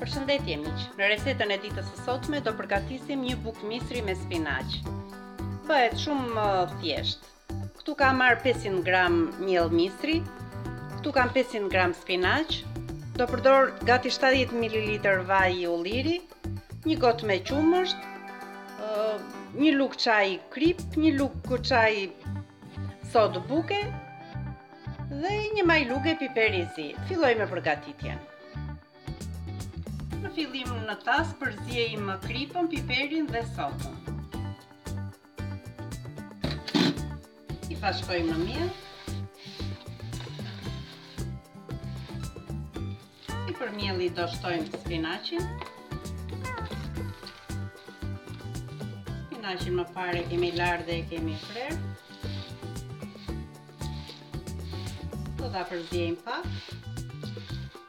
Përshëndetje miq. Në recetën e ditës së sotme do përgatisim një bukë misri me spinaq. Bëhet shumë uh, thjesht. Këtu kam marrë 500 gram miell misri, këtu kam 500 gram spinaq. Do përdor gati 70 ml vaj ulliri, Një gotë me qumësht, një lugë çaji kripë, një lugë çaji sodë buke dhe një majë luge piper i zi. Filloj me përgatitjen. Në fillim në tas përziejmë kripën, piperin dhe sodën. I bashkojmë në miell. Sipër miellit do shtojmë spinaqin. Spinaqin më parë e kemi larë dhe e kemi prerë. Do ta përziejmë pak.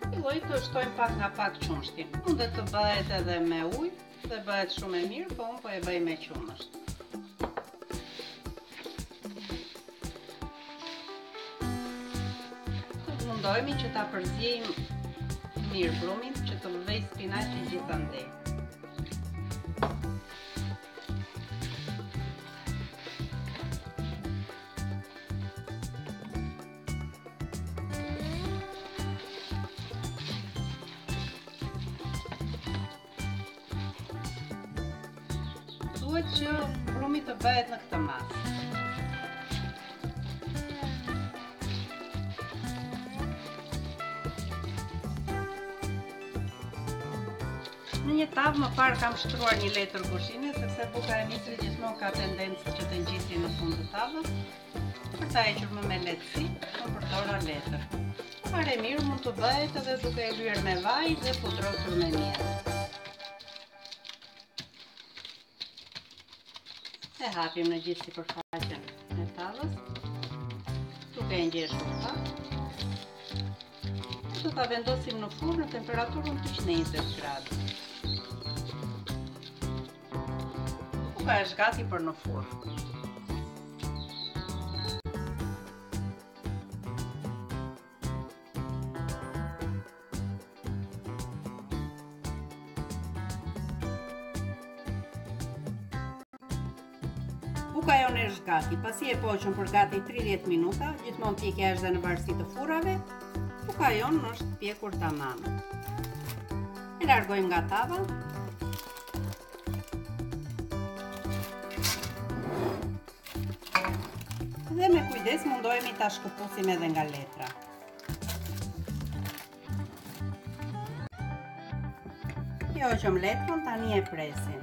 Filloj të shtojmë pak nga pak qumështin. Mundet të bëhet edhe me ujë dhe bëhet shumë e mirë, po unë po e bëj me qumësht. Të mundohemi që ta përziejmë mirë brumin që të vejë dhe spinaqi gjithandej. Duhet që brumi të bëhet në këtë masë. Në një tavë më parë kam shtruar një letër kuzhine, sepse buka e misrit gjithmonë ka tendencë që të ngjisi në fund të tavës. Për ta hequr më me lehtësi, po përdora letër. Fare mirë mund të bëhet edhe duke e lyer me vaj dhe pudrosur me miell. E hapim në gjithë sipërfaqen e tavës, duke e ngjeshur pak. Do ta vendosim në furrë në temperaturën 120 gradë. Buka është gati për në furrë. Buka jonë është gati, pasi e poqëm për gati 30 minuta, gjithmonë pjekja është dhe në varësi të furrave, buka jonë është pjekur tamam. E largojmë nga tava, Dhe me kujdes mundohemi ta shkëpusim edhe nga letra. Kjo që omletën tani e presim.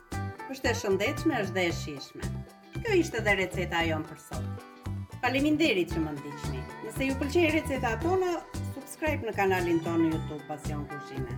Është e shëndetshme, është dhe e shijshme. Kjo ishte dhe receta jonë për sot. Faleminderit që më ndiqni. Nëse ju pëlqejnë recetat tona, subscribe në kanalin tonë në YouTube Pasion Kuzhine.